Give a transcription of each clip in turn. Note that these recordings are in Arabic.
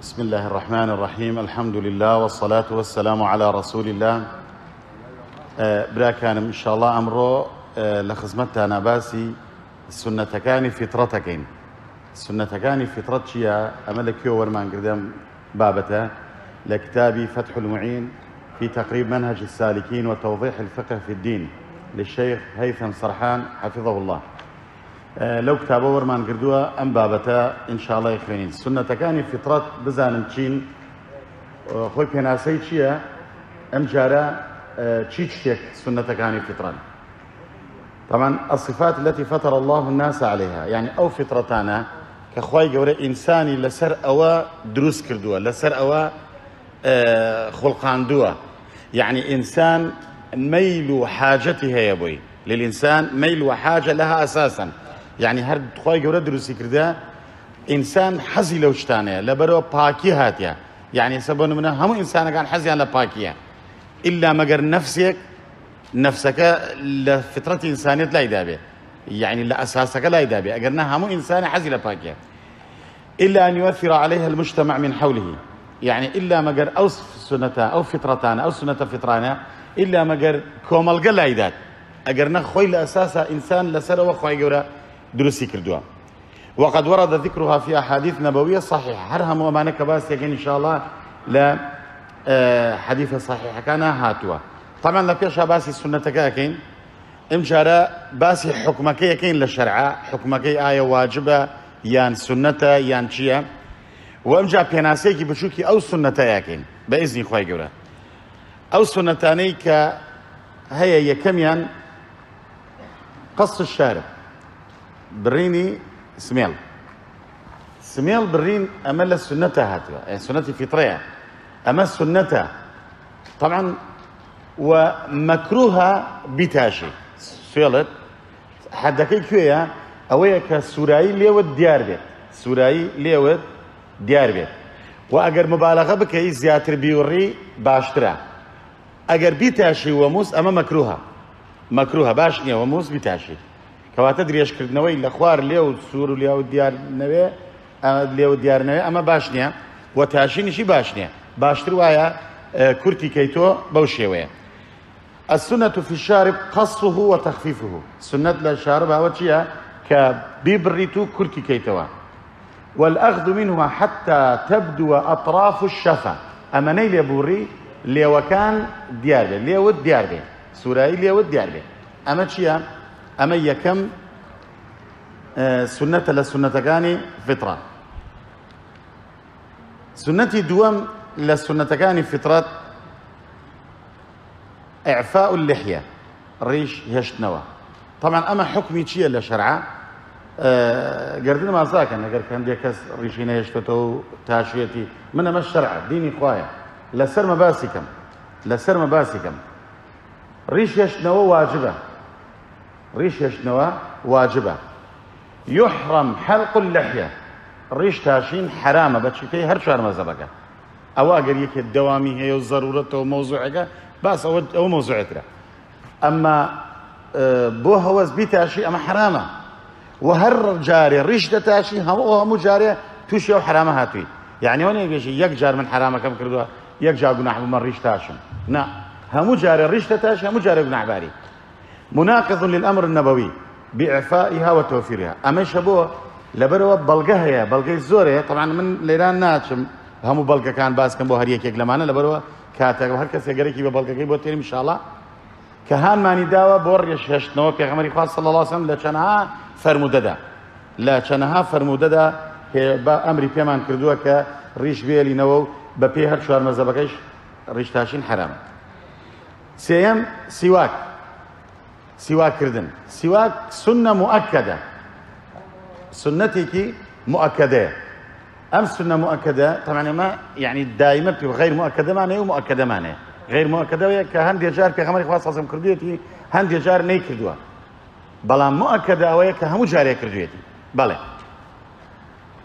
بسم الله الرحمن الرحيم الحمد لله والصلاة والسلام على رسول الله براكانم إن شاء الله أمره لخزمتنا باسي سنة كاني فطرتكين سنة كاني فطرت شيا أملك يو ورمان قدام بابته لكتابي فتح المعين في تقريب منهج السالكين وتوضيح الفقه في الدين للشيخ هيثم سرحان حفظه الله لەو کتابە وەرمان کردووە ئەم بابەتە ئینشاءڵی خوێنین سنەتەکانی فطرەت بزانم چین خۆی پێناسەی چییە؟ ئەم جارە چی شتێک سنەتەکانی فطران؟ طبعا الصفات التي فطر الله الناس عليها. يعني أو فطرتانا كخواي جورا إنساني لسر أوا دروس كردوها لسر أوا خلقاندوها يعني إنسان ميل وحاجته يا بوي للإنسان ميل وحاجة لها أساسا. يعني هەر خی گەورە دروستی کردا ئینسان حەزی لەو شتانەیە لەبەرەوە پاکی هاتیە. یعنی سە بۆ منە هەموو ئینسانەکان حەزیان لە پاکیە. ئللا مەگەر نفسێک نفسەکە لە فترەتی ئینسانیت لای يعني لە ئەساسەکە لای دابێ. ئەگەر نە هەموو ئینسانی حەزی لە إلا أن يؤثر عليها المجتمع من حوله. يعني إلا مجر أو سنة أو فطرتان أو سنة فطرانة إلا مجر كومل قلايدات أجرنا خوي لأساسا إنسان لسر وخوي جورا دروسي كردوها وقد ورد ذكرها في أحاديث نبوية صحيحة. هرهم وما باس يكين إن شاء الله لا آه، حديث صحيح كان هاتوا. طبعا لبيش باسي السنة كاكين امجارا باسي حكمك يكين للشرع. حكمك آية واجبة. يان سنة يان شيا وامجا بيناسيكي بشوكي أو سنة يكين بإذن خوي جورا أو سنتاني ك هي يكميان قص الشارب بريني سميل سميل برين أمل السنة هاتوا. يعني سنة فطرية أما السنة طبعا ومكروها بتاشي سيلت حدكي كويا أويا كسوراي ليود ديار بيت. سوراي ليود ديار بيت. وأجر مبالغة بكي زياتر بيوري باشترا. أجر بيتاشي وموس أما مكروها. مكروها باش وموس بتاشي کەواتە درێژکردنەوەی لە خوار لێ و سوور و لێ و دیار نەوێ لێ و دیارنەوێ ئەمە باش نییە وە تاشینیشی باش نییە باشتر وایە کورتی کەیتۆ بەو شێوەیە السنة في الشارب قصه وتخفيفه. سنة للشارب هو چيا كبيبريتو كركي كيتوا. والأخذ منهما حتى تبدو أطراف الشفة أما نيل يبوري ليوكان ديار بي ليود ديار بي. ليود ديار أما چيا ئەمە یەکەم سنەتە لە سنەتەکانی فترە سنەتی دووەم لە سنەتەکانی فترەت إعفاء اللحية ڕیش هێشتنەوە طبعا ئەمە حکمی چییە لە شەرعە گردن مازاکەن ئەگەر هەندێک کەس ڕیشی نەهێشتێتەوە و تاشوێتی من ئەمە شەرع دینی خوایە لەسەر مەباسیکەم لەسەر مەباسیکەم ڕیش هێشتنەوە واجبە. یحڕم حەلقل لەحە ڕیش تاشین حرامە بەچیتەی هەر چوار مەزەبەکە. ئەوە ئەگەر یەکێت دەوامی هەیە و ضرورەتەوە مۆزوعەکە باس ئەوە ئەو مۆزوعێترا ئەمما بۆ هەوەز بیتاشی ئەمە حرامە. و هەر جارێ ڕیش دەتاشی هەموو هەموو جارێ تووشی ئەو حرامە هاتووی. یعنی ئەوە نێگەشی یەک جار من حرامەکەم کردووە یەک جا گوناحبوومە ڕیش تاشم. نا هەموو جارە ڕیش دەتاش هەموو جارە گوناحباری. مناقض للأمر النبوي بإعفائها وتوفيرها. أما شبوه لبروا بلغة هي بلغة زورة. طبعا من ليران ناتشم هم بلغة كان باس كان بو هر يكيك لمانا لبروا كاتا هر كسي غريكي ببلغة كي بوتير إن شاء الله. كهان ماني داوا بور يشهشتنو پیغمبر خاص صلى الله عليه وسلم. لچنها فرموددا لا چنها فرموددا با امری پیمان کردووە کە ڕیش بێلینەوە و بە پێ هەر چوار مەزەبەکەش ڕیشتاشین حرام. سێەم سواك كردن. سواك سنة مؤكدة. سنتك مؤكدة. أم سنة مؤكدة؟ طبعا ما يعني دائما غير مؤكدة معنى ومؤكدة معنى. غير مؤكدة كهندي جار في خمر خواص عظم كرديتي هندي جار ني كردوا بلا مؤكدة أو كهمو جاري كرديتي بلى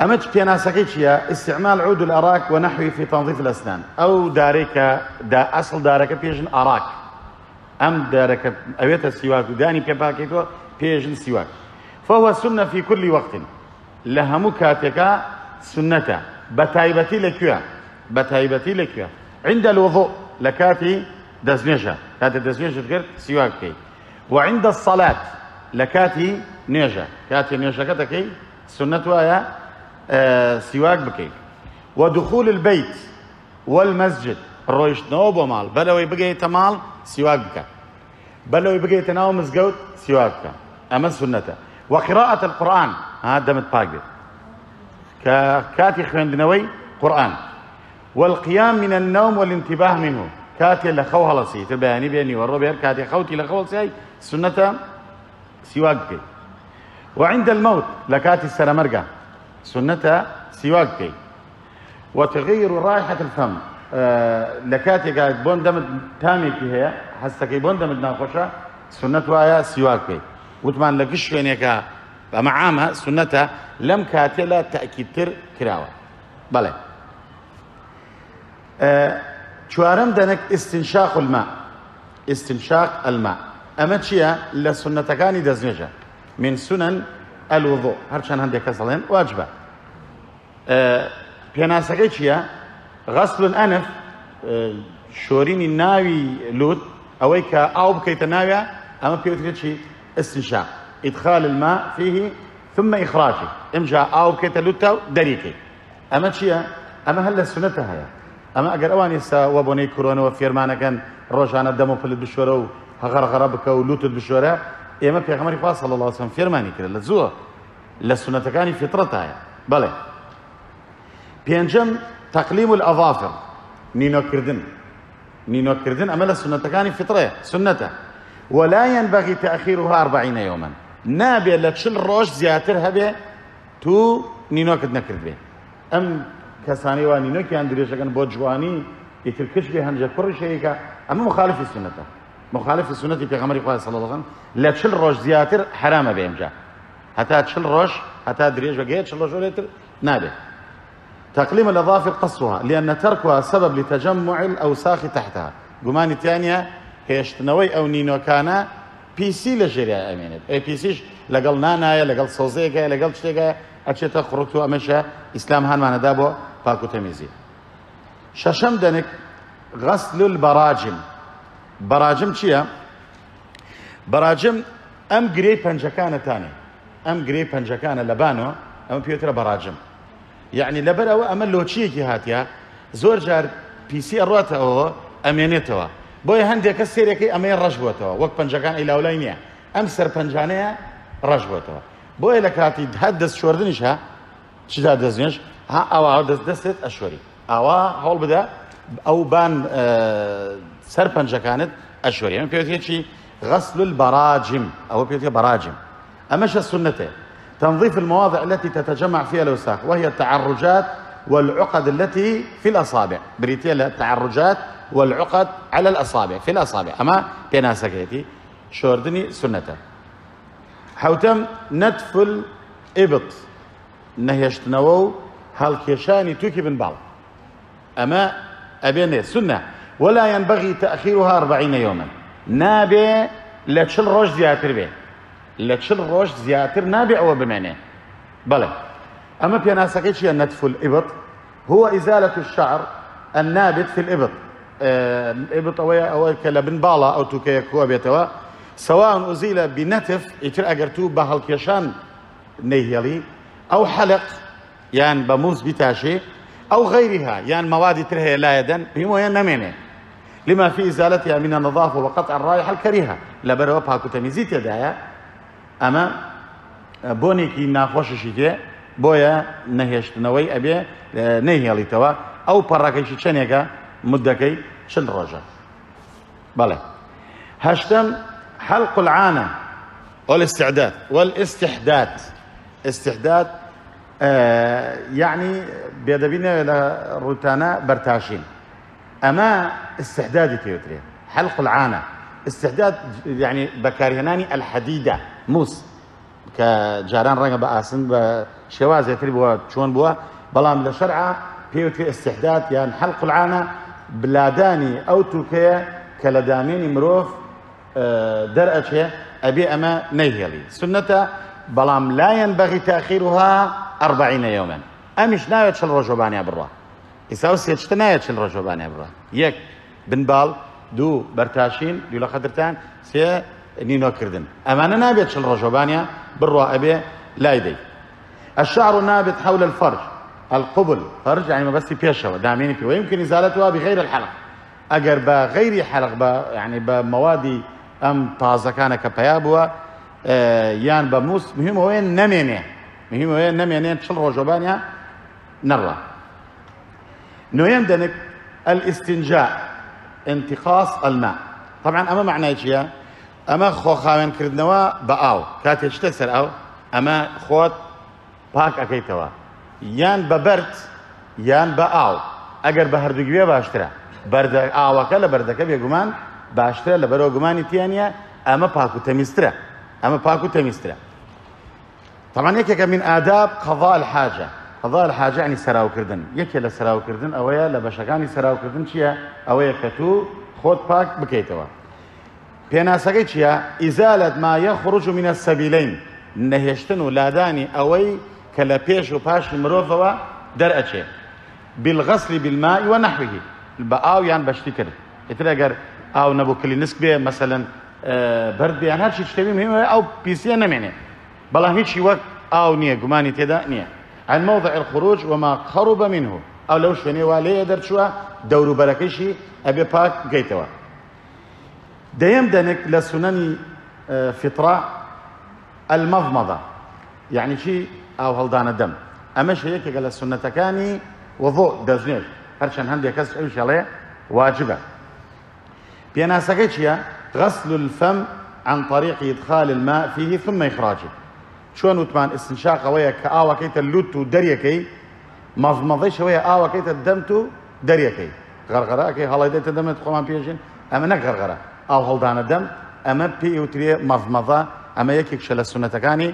أمت في ناسكي استعمال عود الأراك ونحوي في تنظيف الأسنان. أو دارك دا أصل دارك بيجن أراك. أم دارك اويت السواك داني بيباكيتو بيجن سواك. فهو سنة في كل وقت. لها مكاتكا سنة. بتايبتي لكويا بتايبتي لكويا عند الوضوء لكاتي دزنيجا كاتي دزنيجا تقول سواك كي وعند الصلاة لكاتي نيجا كاتي نيجا كتكي سنة آه سواك بكي. ودخول البيت والمسجد. رويش نوبو مال. بلوي بقي تمال سواك. بك بلوي بقي تناو مزقوت سواك. بك أما سنته. وقراءة القرآن. هذا متباقي كاتي خويندنوي قرآن. والقيام من النوم والانتباه منه. كاتي لخو هلسي تباني بيني والربير كاتي خوتي لخو هلسي سنة سواك. وعند الموت لكاتي السلامرقة سنة سواك. وتغير رائحة الفم. لە کاتێکا بۆن دەمت تامێکی هەیە هەستەکەی بۆن دەمت ناخۆشە سنت وایە سیواکەی وتمان لە گشت شوێنێکە ئەمە عامە سنەتە لەم کاتێ لە تاکیتر کراوە. بەڵێ. چوارم دەنک ئستنشاق الما ئستنشاق ئەلما ئەمە چییە؟ لە سنەتەکانی دەستێژە من سنن ئەلوضۆ هەرچەند هەندێک کەسەڵێن واجبە. پێناسەکەی چییە؟ غەسل ئەنف شۆرینی ناوی لوت ئەوەی کە ئاو بکەیتە ناویە ئەمە پێوترێت چی استنشاق. إدخال الماء فيه ثم إخراجه. إمجا أو بكيت لوتا دريكي. أما چییە؟ ئەمە هەر لە سنتە هەیە ئەمە ئەگەر ئەوان ئێستا وە بۆنەی کورۆنەوە فێرمانەکەن ڕۆژانە دەم و پلت بشۆرە و هەغەرغەڕە بکە و لوتت بشۆرە ئێمە پێغەمەری خوا صلی الله عليه وسلم زووە لە سنتەکانی فطرەت هەیە بەڵێ پێنجەم تەقلیم الأظافر. نینۆکردن نینۆکردن ئەمە لە سنتەکانی فطرەیە سنەتە ولا ينبغي تأخيرها أربعين يوما. نابێ لە چل ڕۆژ زیاتر هەبێ تو نینۆکت نەکرد بێ ئەم کەسانی وا نینۆکیان درێژەکەن بۆ جوانی ئیتر کش بێ هەنجە کوڕی شەیەکە ئەمە مخالفی سنەتە مخالفی سنەتی پێغەمەری خوای عليه وسلم لە چل ڕۆژ زیاتر حرامە بێ ئەمجا هەتا چل ڕۆژ هەتا درێژ بەگەیە چل ڕۆژ لێتر نابێت تقليم الأظافر قصها لأن تركها سبب لتجمع الأوساخ تحتها. قماني تانية هێشتنەوەی ئەو نینۆکانە پیسی لە ژێریا ئەمێنێت ئەی پیسیش لەگەڵ نانایە لەگەڵ سۆزەیەەکە لەگەڵ شتێکە ئەچێتە خڕوت و ئەمەشە ئیسلام هەانمانەدا بۆ پاکوتەمیزی شەشەم دەنێک غەسل بەراجم بەراجم چییە؟ بەراجم ئەم گرەی پەنجەکانتانێ ئەم گرەی پەنجەکانە لە بانەوە ئەمە پێوترە بەراجم یعنی لەبەر ئەوە ئەمە لۆچیەکی هاتیە زۆر جار پیسی ئەڕاتەوە ئەمێنێتەوە بۆیە هەندێکە سێرەکەی ئەمەی ڕژ بووەتەوە وەک پنجەکان ئیلاولای نییە ئەم سەر پنجانەیە ڕژ بووەتەوە بۆیە لە کاتی هەت دەست شوردنیش ها چدا دەستێنش ها ئەوە دەست دەستێت ئەشوەری ئەوە هەڵ بدە ئەو بان سەر پنجەکانت ئەشوەری ئەمە پێوتێکی غسل البراجم. أو بيوتي براجم. أمش السنة. تنظيف المواضع التي تتجمع فيها الأوساخ وهي التعرجات والعقد التي في الأصابع. بريتيلا التعرجات والعقد على الأصابع في الأصابع. أما بينا سكيتي شوردني سنته حوتم نتف الإبط. نهيشتنوو كيشاني توكي بن بعض أما أبين سنة. ولا ينبغي تأخيرها أربعين يوما. نابي لتشل زياتر لتشل روش زياتر نابي أو بمعنى بلى أما بيناسكي شيء نتف الإبط هو إزالة الشعر النابت في الإبط ئێبت ئەوەیە ئەوەی کە لە بن باڵە ئەو تووکەیە کووە بێتەوە. سەوان ئوزیلە بینەتف ئیتر ئەگەر تو بە هەڵکێشان نەیهێڵی ئەو حەلق یان بە موز بیتاشێ أو غيرها يعني مواد ترهي لا يدن بهم نمينه لما في إزالتها من النظافة وقطع الرائحة الكريهة. لبروا باكو تميزيت يدايا أما بونيكي ناخوششي تي بويا نهيشتنوي أبي نهيالي توا أو براكيشي چنيكا مدەکەی چل ڕۆژە؟ بەڵێ. هەشتم حلق العانة والاستعداد والاستحداد. استحداد يعني بيدبينا روتانا برتاشين أما استحداد كيوتري حلق العانة استحداد يعني بكارهناني الحديدة موس كجاران رنگ بأسن بشواز يتري بوا شون بوا بلام لشرعة بيوتري استحداد يعني حلق العانة بلادانی ئەو تووکەیە کە لە دامێنی مرۆڤ دەرئەچێ ئەبێ ئەمە نەیهێڵی. سنەتە بەڵام لایەن بەغی تاخیرها ئەربعینە یومن ئەمیش ناوێت چل ڕۆژۆبانیا بڕە ئیسا سێچتە نایەت چل ڕۆژۆبانیا بڕە یەک بنباڵ دوو بەرتاشین دوو لە خەترتان سێ نینۆکردن ئەمانە نابێت چل ڕۆژۆبانیا بڕوا ئەبێ لای دەی الشعر نابت حول الفرج. القبل فرج يعني بس بيشوا. دامين فيه ويمكن إزالتها بغير الحلق. اگر بغير حلق ب يعني بمواد أم طازة كان كبيابوا آه يان بموس مهم وين نمينه مهم وين نمينه تشل روجوبانيا نرى. نويم دنك الاستنجاء انتقاص الماء. طبعا أما معنى شيء؟ اما خو خاوين كردنوا باو كاتي تكسر او اما خوت باك اكيتوا یان بە بەرد یان بە ئاو. ئەگەر بە هەردووگوێ باشترە. ئاوەکە لە بەردەکە بێگومان باشترە لە بەرەوە گومانی تیانە ئەمە پاک و تەمیسترە ئەمە پاک و تەمیسترە طبعا یەکێکە من ئاداب قضاء الحاجة. قضاء الحاجة يعني سراوکردن یەکێ لە سراوکردن ئەوەیە لە بەشەکانی سراوکردن چییە؟ ئەوەیە کە تو خۆت پاک بکەیتەوە. پێناسەکەی چییە ئیزالت ما یەخڕج من السەبیلین نەهێشتن و لادانی ئەوەی کە لە پێش و پاشی مرۆڤەوە دەرئەچێ. بالغەسلی بالماء وەنەحوه بە ئاو یان بەشتی کرد. ئتر ئەگەر ئاو نەبوو کلینسک بێ مەسەلەن بەرد بیان هەرچی شتێوی مهمە ئەو پیسە نەمێنێ. بەڵام هیچی وەک ئاو نییە گومانی تێدا نییە. عن موضع الخروج وما قرب منه. ئەو لەو شوێنێ وا لێە دەرچووە دەوروبەرەکەیشی ئەبێ پاک گەیتەوە. دەیەم دەنێک لە سنەنی فطرة المضمضة. يعني شي ئاو هەڵدانە دەم ئەمەش یەکێکە لە سنەتەکانی وەڤۆ دەژنێت هەرچەند هەندێک کەس ئەوشەڵێ واجبە پێناسەکەی چییە غسل الفم عن طريق إدخال الماء فيه ثم إخراجه. چۆن وتمان استنشاق ئەوەیە کە ئاوەکەیتە لوت و دەریەکەی مەزمەڵی شەوەیە ئاوەکەیتە دەمت و دەریەکەی غەرغەراکەی هەڵی دێتە دەمێت خۆمان پێژین ئەمە نەک غەرغەرە ئاو هەڵدانە دەم ئەمە پێی وترێ مەزمەڵە ئەمە یەکێکشە لە سونەتەکانی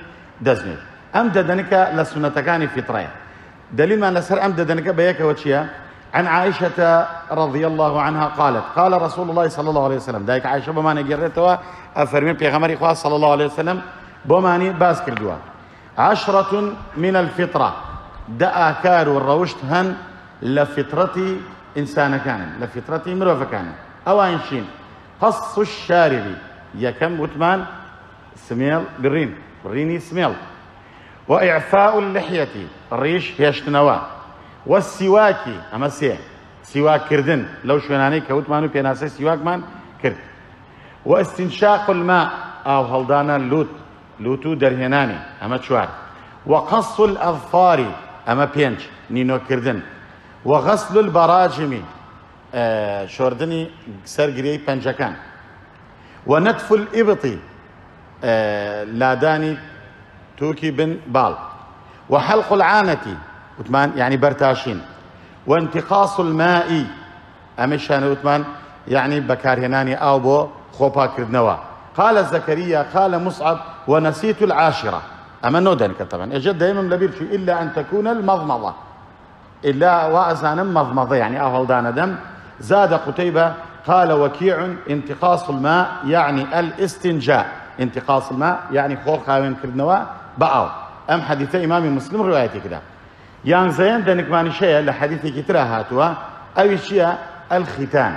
دەستنێت ددنك لسنتكان فطرين دليل ما نسر ام ددنك بيك وشيا عن عائشة رضي الله عنها قالت قال رسول الله صلى الله عليه وسلم دايك عائشة بماني قريتها أفرمين في غمر إخوة صلى الله عليه وسلم بماني باس كردوا عشرة من الفطرة دا كار والروشت هن لفطرتي إنسان كان لفطرتي مروف كان أو قەس و شاربی یەکەم وتمان سمێڵ گرین. ڕینی سمێڵ. و ئیعفا و لەحەتی ڕیش هێشتنەوە. وە سیواکی ئەمە سێ سیواکردن. لەو شوێنانەی کەوتمان و پێناسە سیواکمان کرد. و ئەستینشاق ما ئاو هەڵدانە لوت. لوت و دەرهێنانی ئەمە چوار. و قەس و ئەفاری ئەمە پێنج نینۆکردن. و غەسل بەراجمی شۆردنی سەرگرەی پەنجەکان. ونتف الإبط لادانی توكي بن بال وحلق العانة وثمان يعني برتاشين وانتقاص الماء أمشان وثمان يعني بكارهناني أو بو خوبا كردنوا قال زكريا قال مصعب ونسيت العاشرة. أما نودنك طبعا اجد دائما لبير إلا أن تكون المضمضة. إلا وأزانا مضمضة يعني أهل دان دم زاد قتيبة قال وكيع انتقاص الماء يعني الاستنجاء. انتقاص الماء يعني خور خاوين كردنوا بەئاو ئەم حەدیثە ئیمامی مسلم ڕواەتی کرا یانزەیان دەنگمانی شەیە لە حەدیثێکی ترا هاتووە ئەوی چییە ئەلخیتان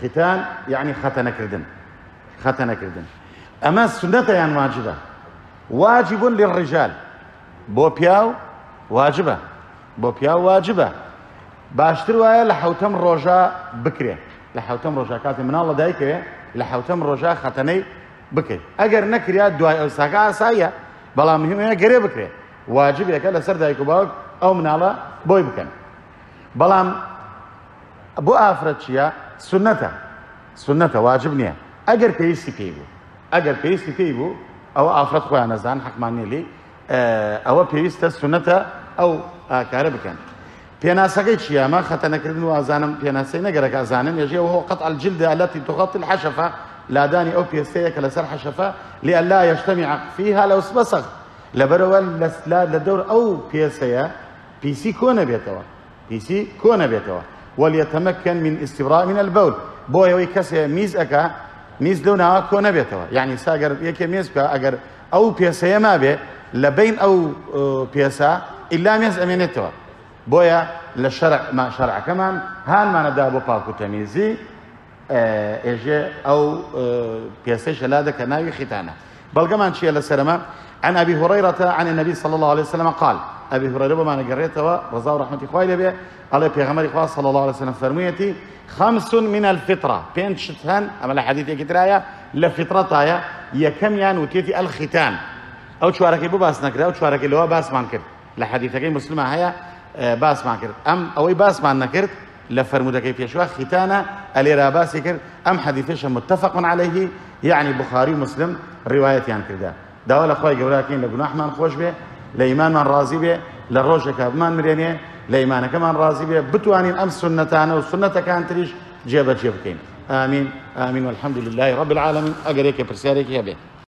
ختان یعنی خەتە نەکردن خەتە نەکردن ئەمە سنەتەیان واجبە واجب للرجال. بۆ پیاو واجبە بۆ پیاو واجبە باشتر وایە لە حوتەم ڕۆژە بکرێ. لە حوتەم ڕۆژە کاتی مناڵە دایکەوێ لە حوتەم ڕۆژە خەتەنەی بکەیت ئەگەر نەکریا دوای ئەوساکە ئاساییە بەڵام مهمەیە گەرێ بکرێ. واجبێکە لەسەر دایک و باوک ئەو مناڵە بۆی بکەن. بەڵام بۆ ئافرەت چییە؟ سنەتە سنەتە واجب نییە. ئەگەر پێویستی پێی بوو. ئەگەر پێویستی پێی بوو ئەوە ئافرەت خۆیان نەزان حەقمانێ لی ئەوە پێویستە سنەتە ئەو ئاکارە بکەن. پێناسەکەی چیامە خەتە نەکردن و ئازانم پێناسی نەگەرەکە ئازانم ێژێەوە قەت الجلد التي تغطي الحشفة لاداني أو بيستيك لسر حشفه لئلا يجتمع فيها لو لسلا لدور أو بيسيا بي سي كون بيتوا بي سي كون بيتوا وليتمكن من استبراء من البول بوي وي كسي ميز اكا ميز لونا كون بيتوا يعني ساغر يكي ميز اگر أو بيسيا ما بي لبين أو بيسا ئللا مێز ئەمێنێتەوە بۆیە لە شەرع شەرعەکەمان هانمانەدا بۆ پاک و تەمیزی ئێژێ ئەو پێسەی شەلا دەکە ناوی خیتانە بەڵگەمان چیە لە سەرمە عن أبي هريرة عن النبي صلى الله عليه وسلم قال أبي هريرة بما نقريته رضا ورحمة الله عليه على بيغمر صلى الله عليه وسلم فرميتي خمس من الفطرة. بين شتهن أما الحديث يكترايا لفطرتايا يكم يان وتيتي الختان. ئەو چوارەکەی بۆ باس نەکرا و چوارەکەی لەوە باسمان کرد لە حەدیثەکەی مسلمە هەیە باسمان کرد ئەم ئەوەی باسمان نەکرد لە فرمودەکەی پێشوە خیتانە ئەلێرا باسی کرد ئەم حەدیثەشە متفق عليه. يعني بخاري مسلم روايتيان كردا داوا لخوای گەوراکەین لە گوناحمان خۆش بێ لە ئیمانمان ڕازی بێ لە ڕۆژێکە بمان مرێنێ لە ئیمانەکەمان ڕازی بێ بتوانین ئەم سنەتانە و سنەتەکان تریش جێبەجێ آمين. آمين. والحمد لله رب العالمين. أجريك برسالك يا به